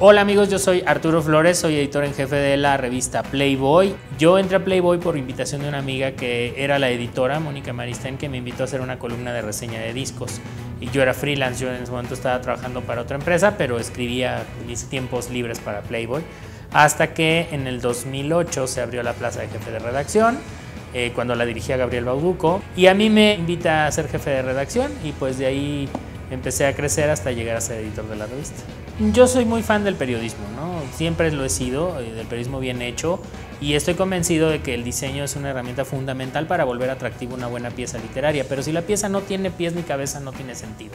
Hola amigos, yo soy Arturo Flores, soy editor en jefe de la revista Playboy. Yo entré a Playboy por invitación de una amiga que era la editora, Mónica Maristén, que me invitó a hacer una columna de reseña de discos. Y yo era freelance, yo en ese momento estaba trabajando para otra empresa, pero escribía mis tiempos libres para Playboy. Hasta que en el 2008 se abrió la plaza de jefe de redacción, eh, cuando la dirigía Gabriel Bauduco. Y a mí me invita a ser jefe de redacción y pues de ahí empecé a crecer hasta llegar a ser editor de la revista. Yo soy muy fan del periodismo, ¿no? siempre lo he sido, eh, del periodismo bien hecho, y estoy convencido de que el diseño es una herramienta fundamental para volver atractivo una buena pieza literaria, pero si la pieza no tiene pies ni cabeza no tiene sentido.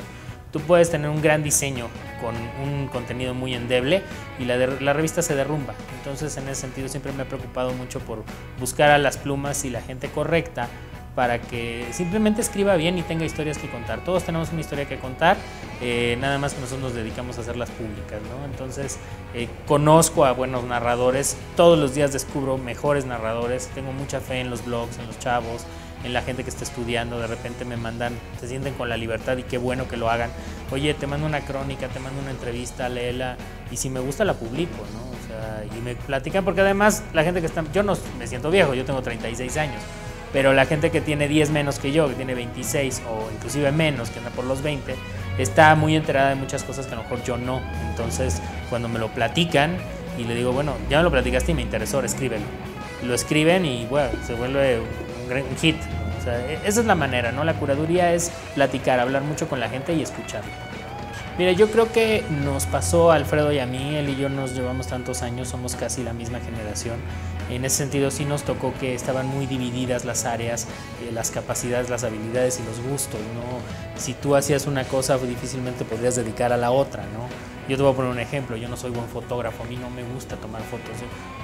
Tú puedes tener un gran diseño con un contenido muy endeble y la, la revista se derrumba. Entonces en ese sentido siempre me he preocupado mucho por buscar a las plumas y la gente correcta para que simplemente escriba bien y tenga historias que contar. Todos tenemos una historia que contar, eh, nada más que nosotros nos dedicamos a hacerlas públicas, ¿no? Entonces, eh, conozco a buenos narradores, todos los días descubro mejores narradores, tengo mucha fe en los blogs, en los chavos, en la gente que está estudiando, de repente me mandan, se sienten con la libertad y qué bueno que lo hagan. Oye, te mando una crónica, te mando una entrevista, léela y si me gusta la publico, ¿no? O sea, y me platican porque además la gente que está, yo no me siento viejo, yo tengo 36 años pero la gente que tiene 10 menos que yo, que tiene 26 o inclusive menos, que anda por los 20, está muy enterada de muchas cosas que a lo mejor yo no. Entonces, cuando me lo platican y le digo, bueno, ya me lo platicaste y me interesó, escríbelo. Lo escriben y bueno, se vuelve un, gran hit. O sea, e, esa es la manera, ¿no? La curaduría es platicar, hablar mucho con la gente y escucharlo. Mira, yo creo que nos pasó a Alfredo y a mí, él y yo nos llevamos tantos años, somos casi la misma generación. En ese sentido sí nos tocó que estaban muy divididas las áreas, eh, las capacidades, las habilidades y los gustos. ¿no? Si tú hacías una cosa, difícilmente podrías dedicar a la otra. ¿no? Yo te voy a poner un ejemplo, yo no soy buen fotógrafo, a mí no me gusta tomar fotos.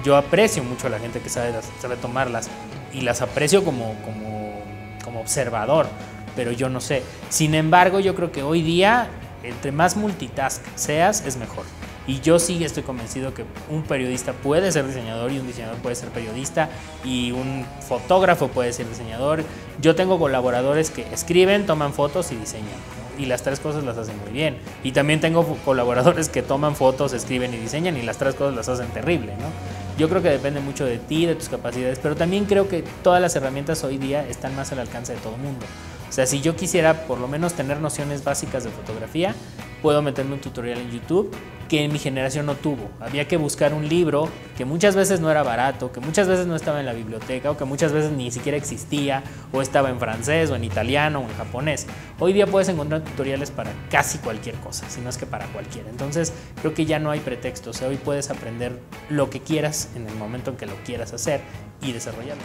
Yo aprecio mucho a la gente que sabe, sabe tomarlas y las aprecio como, como, como observador, pero yo no sé. Sin embargo, yo creo que hoy día, entre más multitask seas, es mejor. Y yo sí estoy convencido que un periodista puede ser diseñador y un diseñador puede ser periodista y un fotógrafo puede ser diseñador. Yo tengo colaboradores que escriben, toman fotos y diseñan. Y las tres cosas las hacen muy bien. Y también tengo colaboradores que toman fotos, escriben y diseñan y las tres cosas las hacen terrible. ¿no? Yo creo que depende mucho de ti, de tus capacidades, pero también creo que todas las herramientas hoy día están más al alcance de todo el mundo. O sea, si yo quisiera por lo menos tener nociones básicas de fotografía, puedo meterme un tutorial en YouTube que en mi generación no tuvo. Había que buscar un libro que muchas veces no era barato, que muchas veces no estaba en la biblioteca o que muchas veces ni siquiera existía o estaba en francés o en italiano o en japonés. Hoy día puedes encontrar tutoriales para casi cualquier cosa, si no es que para cualquiera. Entonces creo que ya no hay pretextos. hoy puedes aprender lo que quieras en el momento en que lo quieras hacer y desarrollarlo.